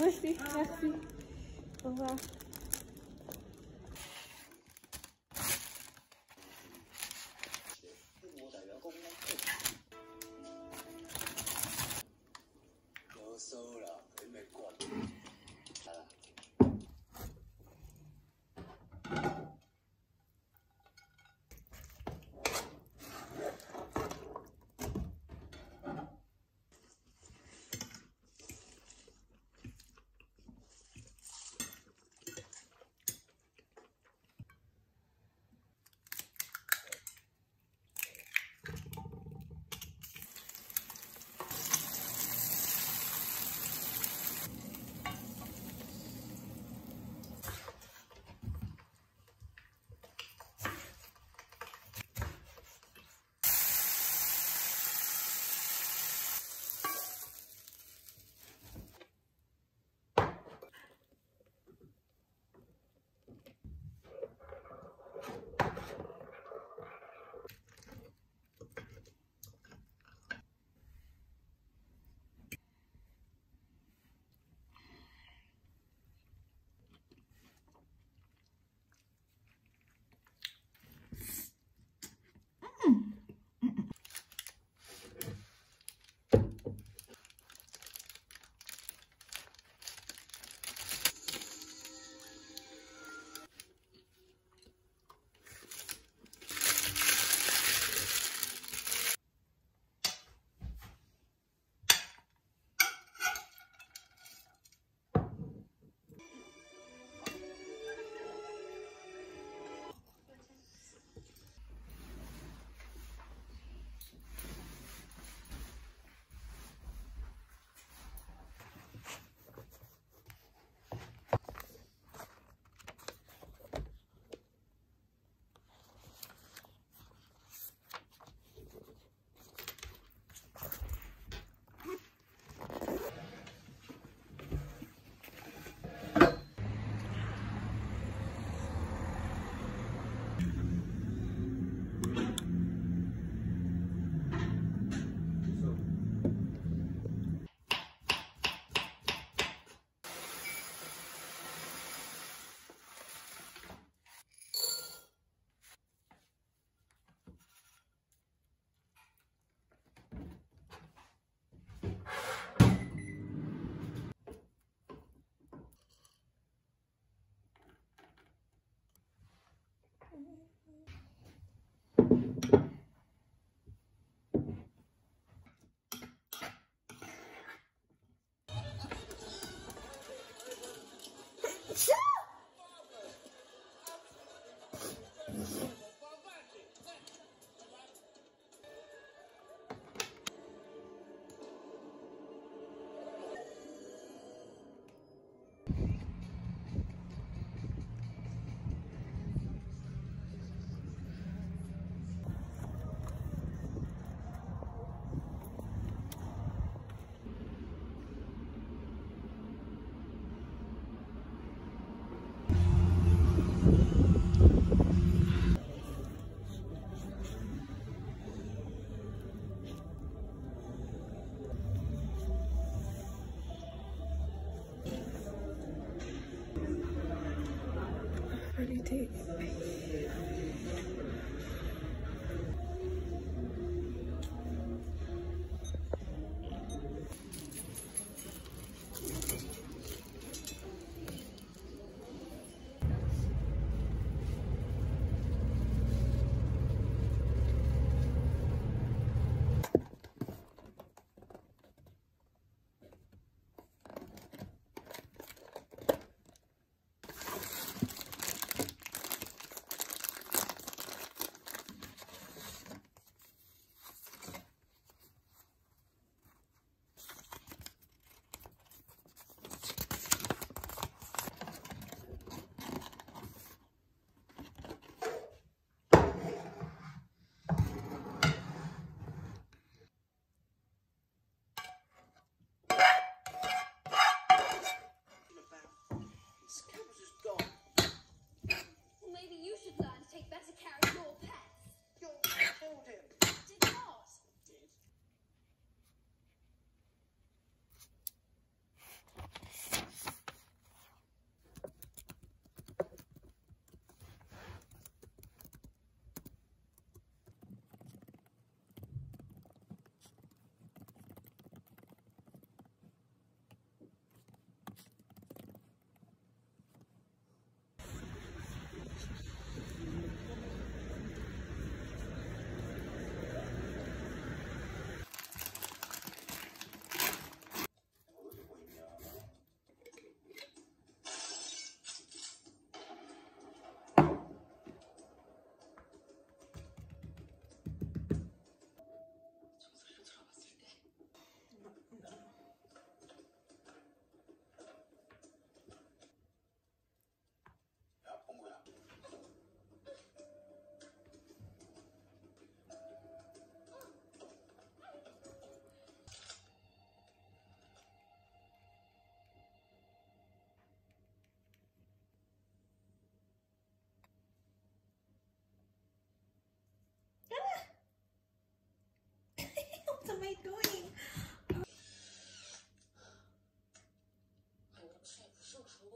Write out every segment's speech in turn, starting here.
Merci, merci. Au revoir.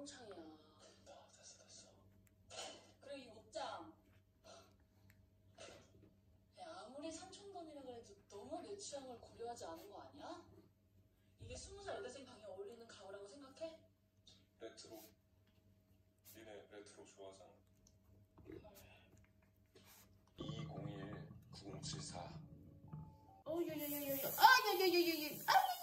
똥창이야. 됐다, 됐어, 됐어. 그래, 이 옷장. 야, 아무리 삼촌 돈이라 그래도 너무 내 취향을 고려하지 않은 거 아니야? 이게 스무 살 여대생 방에 어울리는 가오라고 생각해? 레트로. 니네 레트로 좋아하잖아. 201-9074. 어, 야, 야, 야, 야, 야. 아, 야, 야, 야, 야, 야. 아,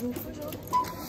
Vamos pro jogo.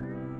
you.